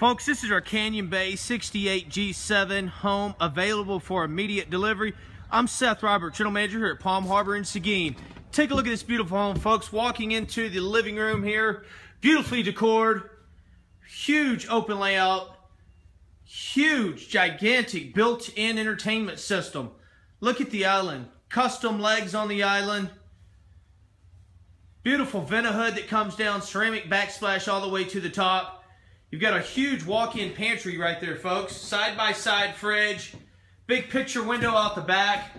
Folks, this is our Canyon Bay 68G7 home available for immediate delivery. I'm Seth Robert, General Manager here at Palm Harbor in Seguin. Take a look at this beautiful home, folks. Walking into the living room here, beautifully decored, huge open layout, huge, gigantic built-in entertainment system. Look at the island, custom legs on the island, beautiful Vent-A-Hood that comes down, ceramic backsplash all the way to the top. You've got a huge walk-in pantry right there, folks. Side-by-side -side fridge. Big picture window out the back.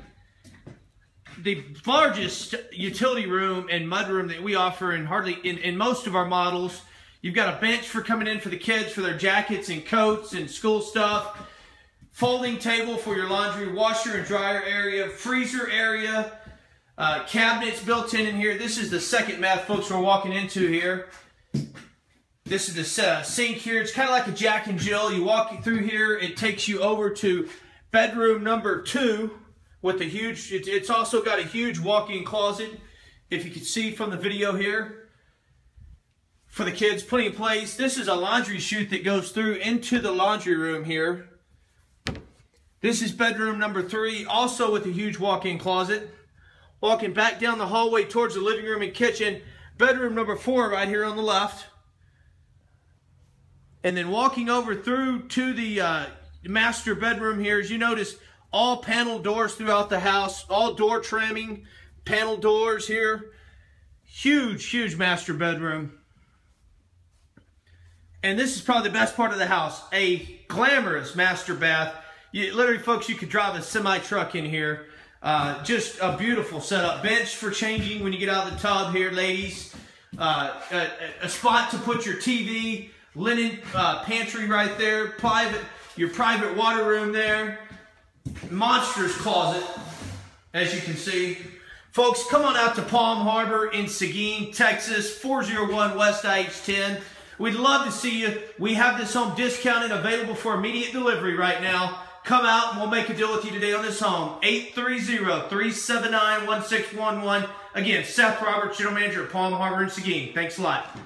The largest utility room and mudroom that we offer in hardly in, in most of our models. You've got a bench for coming in for the kids for their jackets and coats and school stuff. Folding table for your laundry, washer and dryer area, freezer area, uh, cabinets built in in here. This is the second meth, folks, we're walking into here. This is the uh, sink here. It's kind of like a Jack and Jill. You walk through here, it takes you over to bedroom number two with a huge, it, it's also got a huge walk-in closet, if you can see from the video here. For the kids, plenty of place. This is a laundry chute that goes through into the laundry room here. This is bedroom number three, also with a huge walk-in closet. Walking back down the hallway towards the living room and kitchen. Bedroom number four right here on the left and then walking over through to the uh, master bedroom here, as you notice, all panel doors throughout the house, all door trimming, panel doors here. Huge, huge master bedroom. And this is probably the best part of the house, a glamorous master bath. You, literally, folks, you could drive a semi-truck in here. Uh, just a beautiful setup. Bench for changing when you get out of the tub here, ladies. Uh, a, a spot to put your TV, linen uh, pantry right there, private your private water room there, monster's closet, as you can see. Folks, come on out to Palm Harbor in Seguin, Texas, 401 West IH10. We'd love to see you. We have this home discounted, available for immediate delivery right now. Come out and we'll make a deal with you today on this home. 830-379-1611. Again, Seth Roberts, General Manager at Palm Harbor in Seguin. Thanks a lot.